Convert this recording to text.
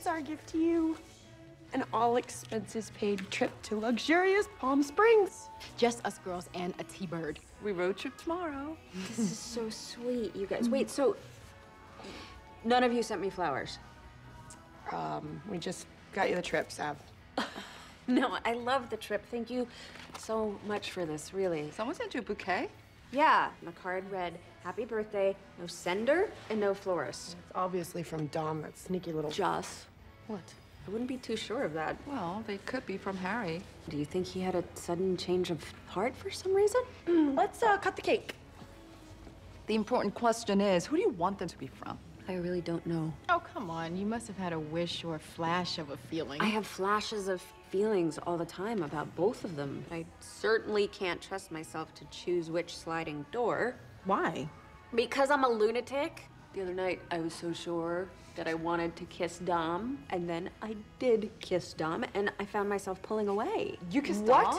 It's our gift to you. An all expenses paid trip to luxurious Palm Springs. Just us girls and a T-bird. We road trip tomorrow. This is so sweet, you guys. Wait, so none of you sent me flowers? Um, we just got you the trip, Sav. No, I love the trip. Thank you so much for this, really. Someone sent you a bouquet? Yeah, the card read, happy birthday, no sender and no florist. It's obviously from Dom, that sneaky little. Joss, What? I wouldn't be too sure of that. Well, they could be from Harry. Do you think he had a sudden change of heart for some reason? Let's uh, cut the cake. The important question is, who do you want them to be from? I really don't know. Oh, come on. You must have had a wish or a flash of a feeling. I have flashes of feelings all the time about both of them. I certainly can't trust myself to choose which sliding door. Why? Because I'm a lunatic. The other night, I was so sure that I wanted to kiss Dom, and then I did kiss Dom, and I found myself pulling away. You kissed what? Dom?